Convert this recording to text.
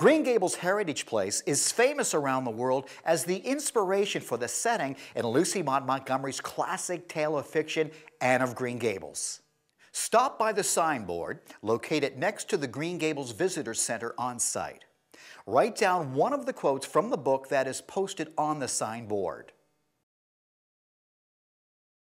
Green Gables Heritage Place is famous around the world as the inspiration for the setting in Lucy Maud Montgomery's classic tale of fiction, Anne of Green Gables. Stop by the signboard located next to the Green Gables Visitor Center on site. Write down one of the quotes from the book that is posted on the signboard.